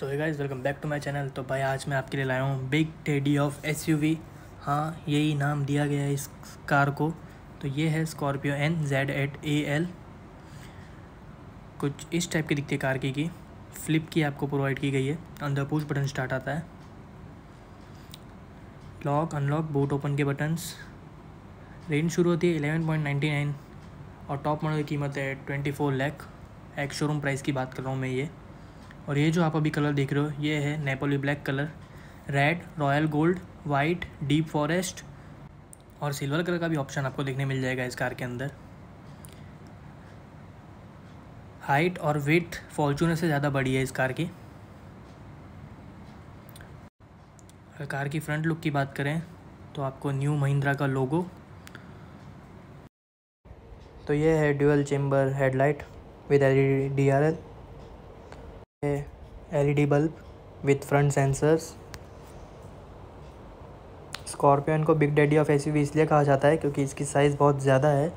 So guys, welcome back to my channel. तो भाई, आज मैं आपके लिए लाया हूँ बिग टेडी ऑफ़ एसयूवी हाँ यही नाम दिया गया है इस कार को। तो ये है Scorpio N Z eight A L कुछ इस टाइप की दिखती है कार की की फ्लिप की आपको प्रोवाइड की गई है। अंदर पुश बटन स्टार्ट आता है। लॉक अनलॉक बूट ओपन के बटन्स रेंज शुरू होती है एलेवन पॉइंट नाइन्टी नाइन और टॉप मॉडल की कीमत है ट्वेंटी फोर लैख एक शोरूम प्राइस की बात कर रहा हूँ मैं ये। और ये जो आप अभी कलर देख रहे हो, ये है Napoli black colour red royal gold white deep forest और सिल्वर कलर का भी ऑप्शन आपको देखने मिल जाएगा इस कार के अंदर. हाइट और वेट फॉर्चूनर से ज़्यादा बड़ी है इस कार की. अगर कार की फ्रंट लुक की बात करें तो आपको न्यू महिंद्रा का लोगो तो ये है dual chamber headlight with L D R L LED bulb with front sensors. Scorpion को बिग डैडी ऑफ़ एसयूवी इसलिए कहा जाता है क्योंकि इसकी साइज़ बहुत ज़्यादा है।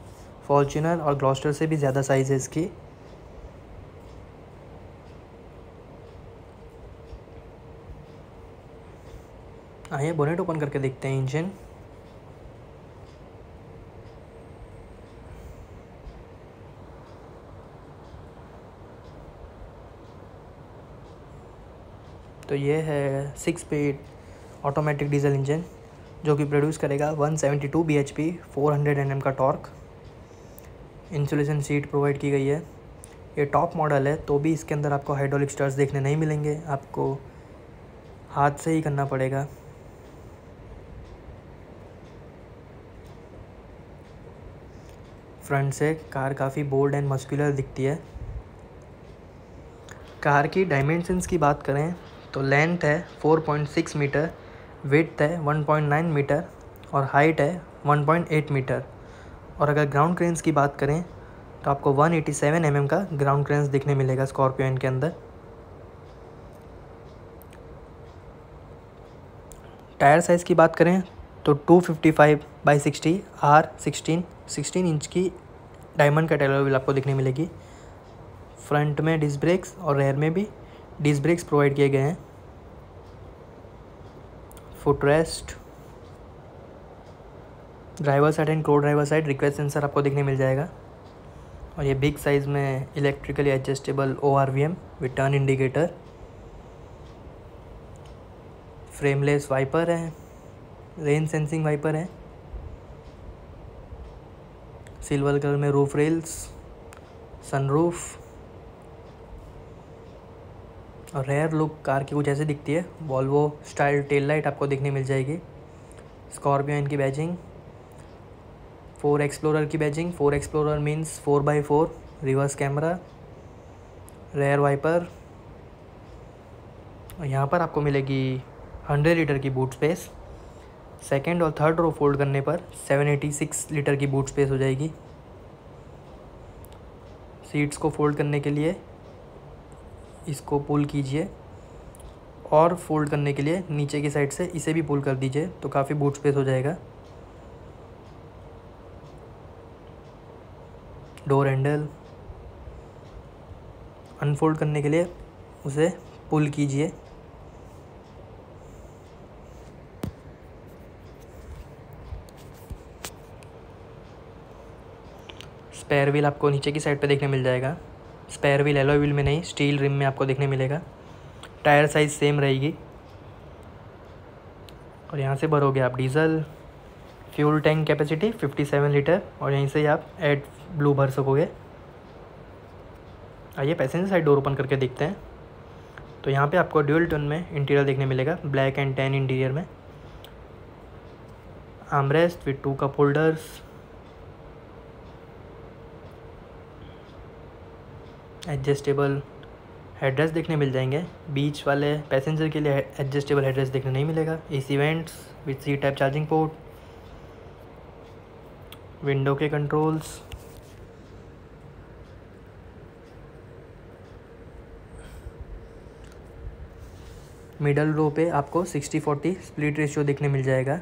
फॉर्चूनर और ग्लॉस्टर से भी ज़्यादा साइज़ है इसकी। आइए बोनेट ओपन करके देखते हैं इंजन। तो ये है six speed automatic diesel engine जो कि प्रोड्यूस करेगा 172 bhp 400 nm का टॉर्क इंसुलेशन सीट प्रोवाइड की गई है। ये टॉप मॉडल है तो भी इसके अंदर आपको हाइड्रोलिक स्टार्स देखने नहीं मिलेंगे। आपको हाथ से ही करना पड़ेगा। फ्रंट से कार काफ़ी बोल्ड एंड मस्कुलर दिखती है। कार की डायमेंशंस की बात करें तो लेंथ है 4.6 मीटर विड्थ है 1.9 मीटर और हाइट है 1.8 मीटर और अगर ग्राउंड क्रेंस की बात करें तो आपको 187 एटी mm का ग्राउंड क्रेंस दिखने मिलेगा स्कॉर्पियो के अंदर. टायर साइज़ की बात करें तो 255 fifty five by sixty R sixteen sixteen inch की डायमंड का टेलर आपको दिखने मिलेगी. फ्रंट में डिस्क ब्रेक्स और रेयर में भी डिस्क ब्रेक्स प्रोवाइड किए गए हैं। Footrest, driver side and co driver side request sensor आपको देखने मिल जाएगा। और ये बिग साइज़ में electrically adjustable O R V M with turn indicator frameless wiper है रेन सेंसिंग वाइपर है। सिल्वर कलर में रूफ रेल्स सनरूफ और रेयर लुक कार की कुछ ऐसे दिखती है। वॉल्वो स्टाइल टेल लाइट आपको देखने मिल जाएगी। स्कॉर्पियो इनकी बैजिंग फोर एक्सप्लोरर की badging four explorer means four by four reverse camera rear wiper और यहाँ पर आपको मिलेगी हंड्रेड लीटर की बूट स्पेस सेकेंड और थर्ड रो फोल्ड करने पर सेवन एटी सिक्स लीटर की बूट स्पेस हो जाएगी। सीट्स को फोल्ड करने के लिए इसको पुल कीजिए और फोल्ड करने के लिए नीचे की साइड से इसे भी पुल कर दीजिए तो काफ़ी बूट स्पेस हो जाएगा। डोर हैंडल अनफोल्ड करने के लिए उसे पुल कीजिए। स्पेयर व्हील आपको नीचे की साइड पे देखने मिल जाएगा। स्पेयर व्हील एलो व्हील में नहीं, स्टील रिम में आपको देखने मिलेगा। टायर साइज़ सेम रहेगी। और यहाँ से भरोगे आप diesel, fuel tank capacity 57 litre, और यहीं से आप एड ब्लू भर सकोगे। आइए पैसेंजर साइड डोर ओपन करके देखते हैं। तो यहाँ पे आपको ड्यूल टोन में इंटीरियर देखने मिलेगा, ब्लैक एंड टेन इंटीरियर में। Armrest with two cup holders. Adjustable headrest देखने मिल जाएँगे। बीच वाले पैसेंजर के लिए एडजस्टेबल हेड्रेस देखने नहीं मिलेगा। AC vents with C type charging port window के कंट्रोल्स मिडल रो पे आपको 60 40 स्प्लिट रेशियो देखने मिल जाएगा।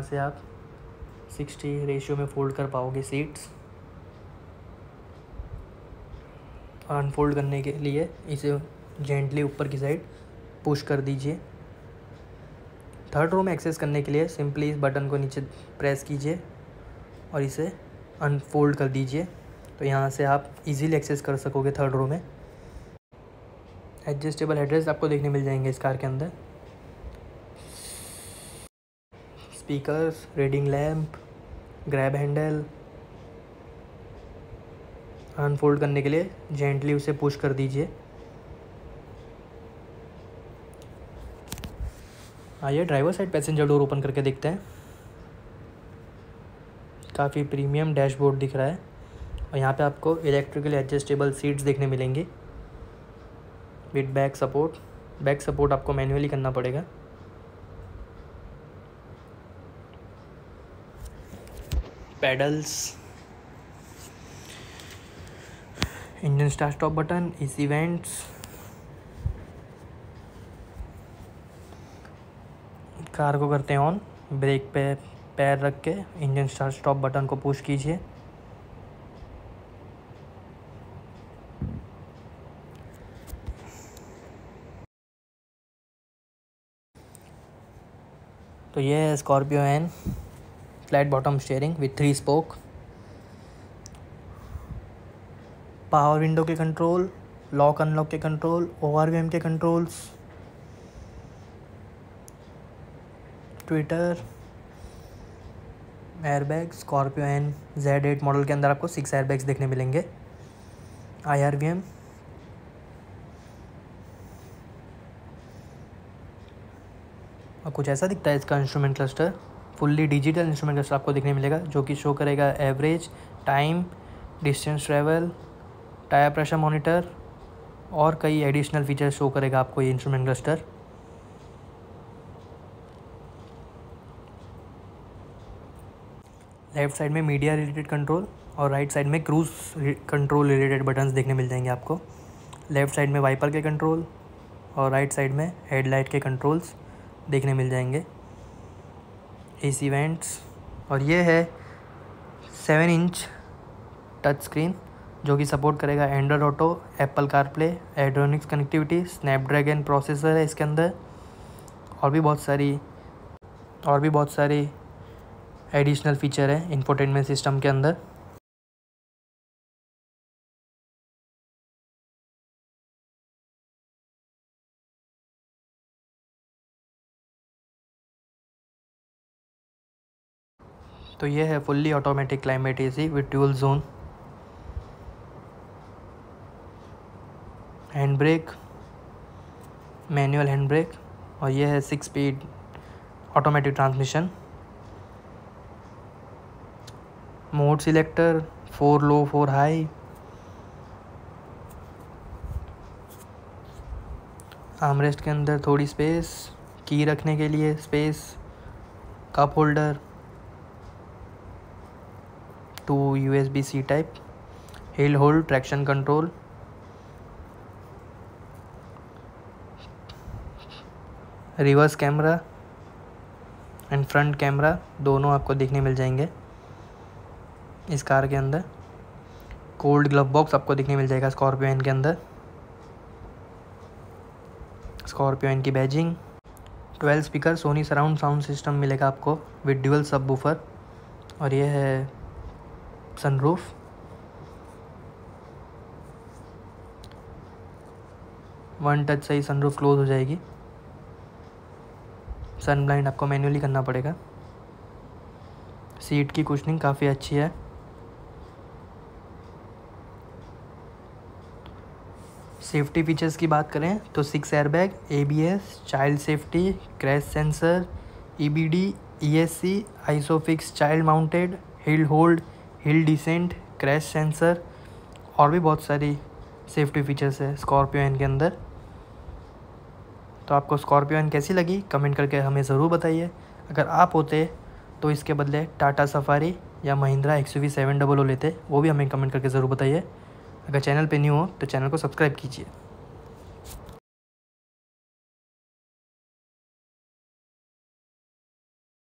यहाँ से आप? सिक्सटी रेशियो में फ़ोल्ड कर पाओगे सीट्स। अनफोल्ड करने के लिए इसे जेंटली ऊपर की साइड पुश कर दीजिए। थर्ड रो में एक्सेस करने के लिए सिंपली इस बटन को नीचे प्रेस कीजिए और इसे अनफोल्ड कर दीजिए। तो यहाँ से आप इजीली एक्सेस कर सकोगे थर्ड रो में। एडजस्टेबल हेडरेस्ट आपको देखने मिल जाएँगे इस कार के अंदर। Speakers reading lamp grab handle unfold करने के लिए जेंटली उसे पुश कर दीजिए। आइए driver side passenger door open करके देखते हैं। काफ़ी प्रीमियम डैशबोर्ड दिख रहा है और यहाँ पे आपको इलेक्ट्रिकल एडजस्टेबल सीट्स देखने मिलेंगी। With back support back support आपको मैन्युअली करना पड़ेगा। Paddles. Engine start stop button, इस इवेंट्स। कार को करते हैं ऑन, ब्रेक पे पैर रख के इंजन स्टार्ट स्टॉप बटन को पुश कीजिए। तो ये है Scorpio N flat bottom steering with three spoke power window के कंट्रोल लॉक अनलॉक के कंट्रोल ओआरवीएम के controls Twitter airbag Scorpio N Z eight model के अंदर आपको सिक्स एयरबैग्स देखने मिलेंगे. आई आर वी एम और कुछ ऐसा दिखता है इसका instrument cluster fully digital instrument cluster आपको देखने मिलेगा, जो कि शो करेगा average time distance travel tyre pressure monitor और कई एडिशनल फीचर्स शो करेगा आपको ये इंस्ट्रूमेंट क्लस्टर लेफ़्ट साइड में मीडिया रिलेटेड कंट्रोल और राइट साइड में क्रूज कंट्रोल रिलेटेड बटन्स देखने मिल जाएँगे आपको। लेफ़्ट साइड में वाइपर के कंट्रोल और राइट साइड में हेडलाइट के कंट्रोल्स देखने मिल जाएँगे। एसी इवेंट्स और ये है सेवन इंच टच स्क्रीन जो कि सपोर्ट करेगा Android auto Apple CarPlay Adrenox connectivity Snapdragon processor है इसके अंदर और भी बहुत सारी और भी बहुत सारी एडिशनल फीचर है इंफोटेनमेंट सिस्टम के अंदर। तो ये है fully automatic climate AC with dual zone hand brake manual hand brake और ये है six speed automatic transmission mode selector four low four high armrest के अंदर थोड़ी स्पेस की रखने के लिए space cup holder S B C type, hill hold traction control. Reverse camera and front camera, दोनों आपको देखने मिल जाएँगे इस कार के अंदर। कोल्ड ग्लव बॉक्स आपको देखने मिल जाएगा स्कॉर्पियो एन के अंदर। स्कॉर्पियो एन की badging. Twelve speaker, Sony surround sound system मिलेगा आपको, विद ड्यूअल सब और ये है सनरूफ वन टच से ही सनरूफ क्लोज हो जाएगी। सन ब्लाइंड आपको मैन्युअली करना पड़ेगा। सीट की कुशनिंग काफ़ी अच्छी है। सेफ्टी फीचर्स की बात करें तो six airbag ABS child safety crash sensor EBD ESC ISOFIX child mounted hill hold hill descent, crash sensor और भी बहुत सारी सेफ्टी फीचर्स है स्कॉर्पियो एन के अंदर। तो आपको स्कॉर्पियो एन कैसी लगी, कमेंट करके हमें ज़रूर बताइए। अगर आप होते तो इसके बदले टाटा सफारी या Mahindra X U V seven double O लेते, वो भी हमें कमेंट करके ज़रूर बताइए। अगर चैनल पे न्यू हो तो चैनल को सब्सक्राइब कीजिए।